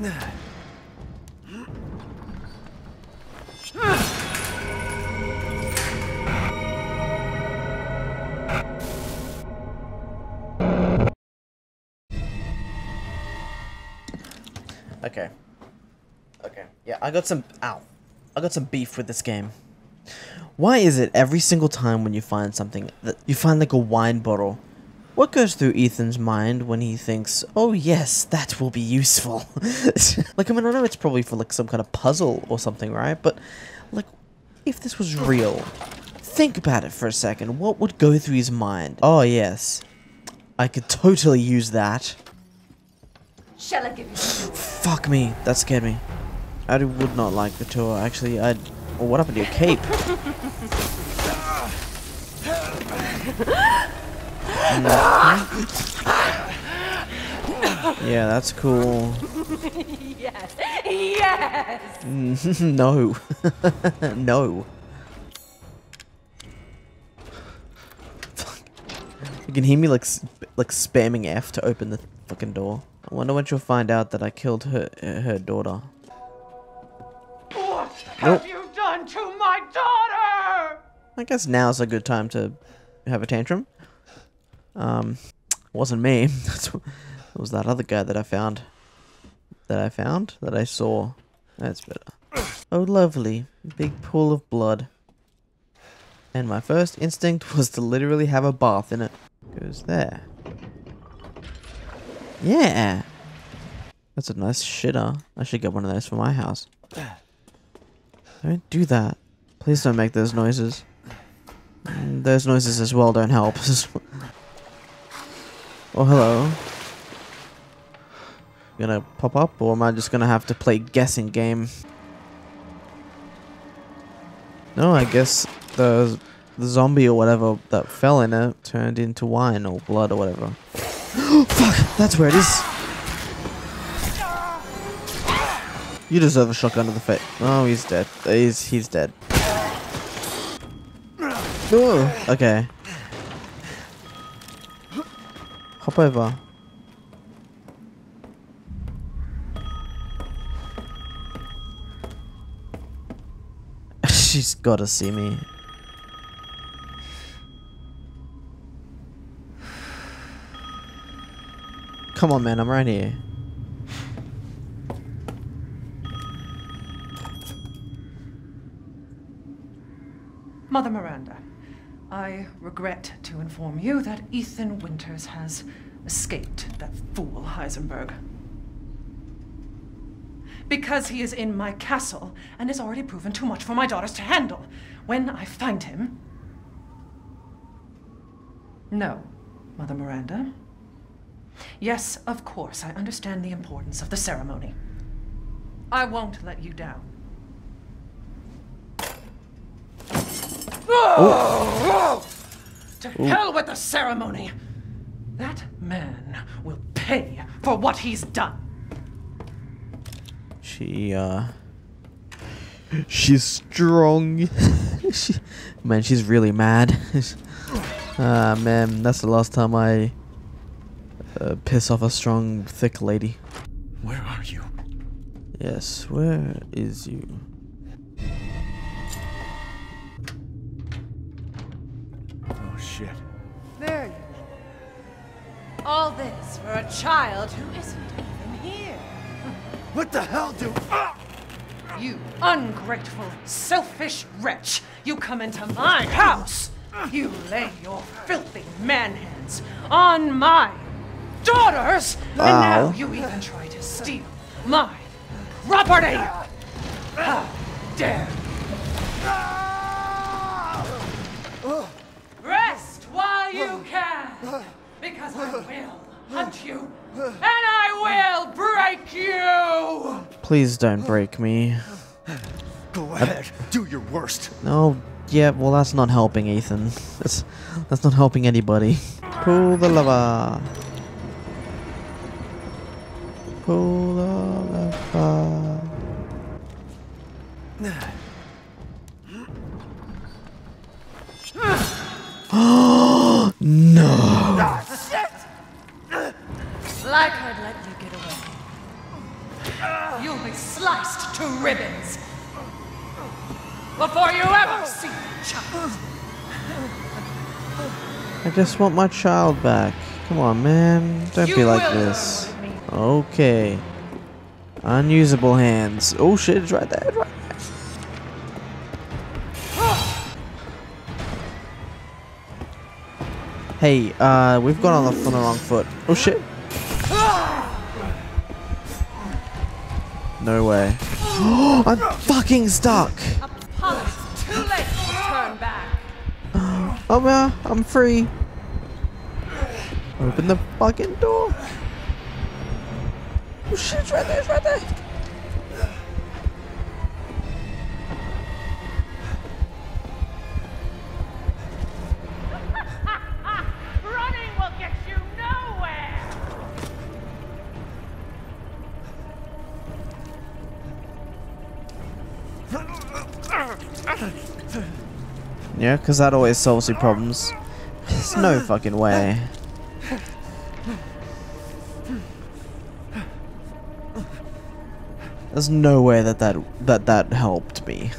Okay. Okay. Yeah, I got some. Ow. I got some beef with this game. Why is it every single time when you find something that you find like a wine bottle? What goes through Ethan's mind when he thinks, "Oh yes, that will be useful"? like I mean, I know it's probably for like some kind of puzzle or something, right? But like, if this was real, think about it for a second. What would go through his mind? Oh yes, I could totally use that. Shall I give you Fuck me, that scared me. I would not like the tour. Actually, I. Well, what happened to your cape? yeah, that's cool. Yes, yes! no. no. You can hear me like like spamming F to open the fucking door. I wonder when she'll find out that I killed her her daughter. What Nope. have you done to my daughter? I guess now's a good time to have a tantrum. Um, wasn't me. It was that other guy that I found. That I found? That I saw. That's better. Oh, lovely. Big pool of blood. And my first instinct was to literally have a bath in it. Goes there. Yeah. That's a nice shitter. I should get one of those for my house. Don't do that. Please don't make those noises. Mm, Those noises as well don't help. oh, hello. Gonna pop up, or am I just gonna have to play guessing game? No, I guess the the zombie or whatever that fell in it turned into wine or blood or whatever. Fuck! That's where it is. You deserve a shotgun to the face. Oh, he's dead. He's he's dead. Ooh, okay. Hop. She's gotta see me. Come on, man, I'm right here. Mother Miranda, I regret to inform you that Ethan Winters has escaped that fool Heisenberg. Because he is in my castle and has already proven too much for my daughters to handle. When I find him. No, Mother Miranda. Yes, of course, I understand the importance of the ceremony. I won't let you down. Oh! To hell with the ceremony! That man will pay for what he's done. She, uh. She's strong. she, man, she's really mad. Ah, man, that's the last time I. Uh, piss off a strong, thick lady. Where are you? Yes, where is you? Oh shit. There you are. All this for a child who isn't even here. What the hell, do... Ah! You ungrateful, selfish wretch! You come into my house! You lay your filthy man hands on my daughters! And now you even try to steal my property! How dare And I will break you! Please don't break me. Go ahead, do your worst. No, yeah, well, that's not helping, Ethan. That's, that's not helping anybody. Pull the lever. Pull the lever. Before you ever see child. I just want my child back. Come on, man. Don't You be like this. learn with me. Okay. Unusable hands. Oh shit, it's right there, it's right there. Hey, uh, we've gone on the, on the wrong foot. Oh shit. No way. I'm fucking stuck. Too late turn back. Oh yeah, I'm free. Open the fucking door. Oh shit, it's right there, it's right there. Yeah, because that always solves your problems. There's no fucking way. There's no way that that that that helped me.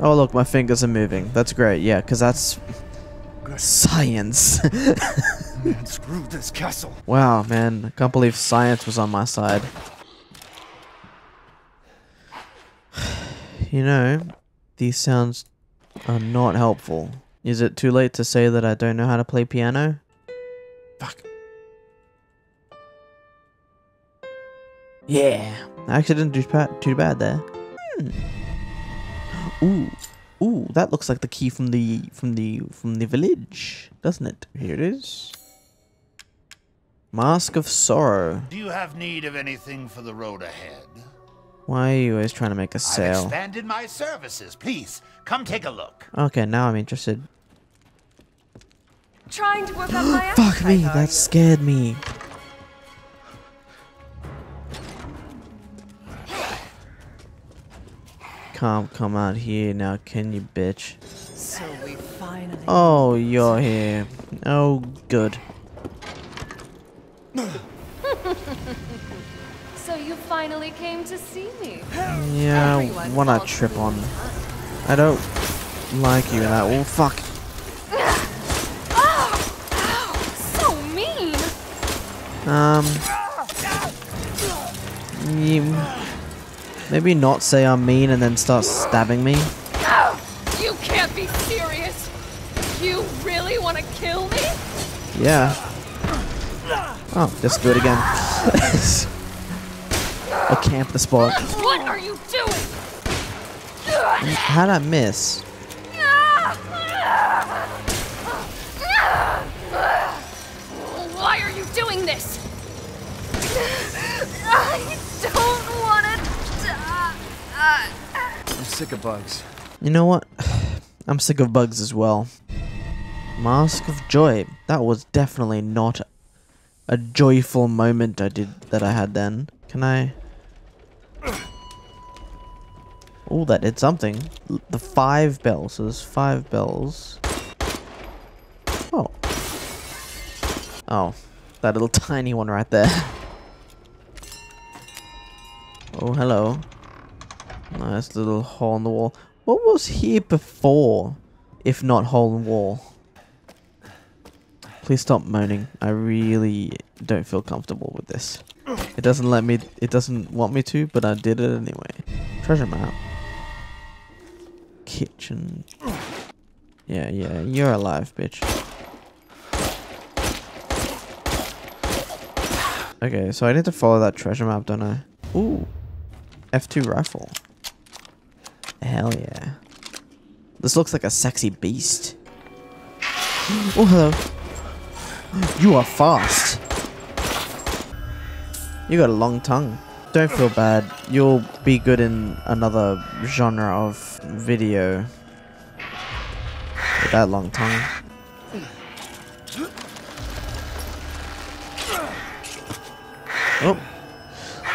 Oh look, my fingers are moving. That's great. Yeah, because that's science. Man, screw this castle. wow, man, I can't believe science was on my side. You know, these sounds are not helpful. Is it too late to say that I don't know how to play piano? Fuck. Yeah, I actually didn't do too bad there. Hmm. Ooh, ooh, that looks like the key from the from the from the village, doesn't it? Here it is. Mask of Sorrow. Do you have need of anything for the road ahead? Why are you always trying to make a I've sale? expanded my services. Please, come take a look. Okay, now I'm interested. Trying to work up my Fuck me, that you? scared me. Come, come out here now, can you, bitch? So we finally. Oh, you're here. Oh, good. So you finally came to see me. Yeah, Everyone wanna trip on. I don't like you and that. Oh, fuck. So mean. Um. You, maybe not say I'm mean and then start stabbing me. You can't be serious. You really want to kill me? Yeah. Oh, just do it again. I'll camp the spot. What are you doing? How'd I miss? Why are you doing this? I don't want to die. I'm sick of bugs. You know what? I'm sick of bugs as well. Mask of Joy. That was definitely not a joyful moment I did that I had then. Can I? Oh, that did something. The five bells. So there's five bells. Oh. Oh, that little tiny one right there. Oh, hello. Nice little hole in the wall. What was here before, if not hole in wall? Please stop moaning. I really don't feel comfortable with this. It doesn't let me. It doesn't want me to, but I did it anyway. Treasure map. Kitchen. Yeah, yeah. You're alive, bitch. Okay, so I need to follow that treasure map, don't I? Ooh. F2 rifle. Hell yeah. This looks like a sexy beast. Oh, hello. You are fast. You got a long tongue. Don't feel bad. You'll be good in another genre of video. With that long tongue. Oh.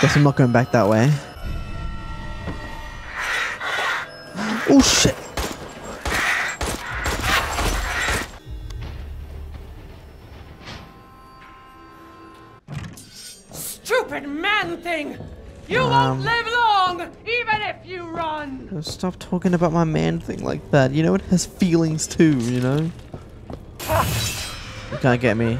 Guess I'm not going back that way. Oh shit! You Um. won't live long, even if you run! Stop talking about my man thing like that. You know it has feelings too, you know? You can't get me.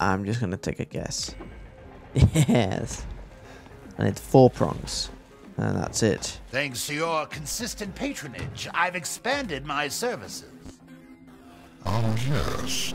I'm just gonna take a guess. Yes. And it's four prongs. And that's it. Thanks to your consistent patronage, I've expanded my services. Oh, yes.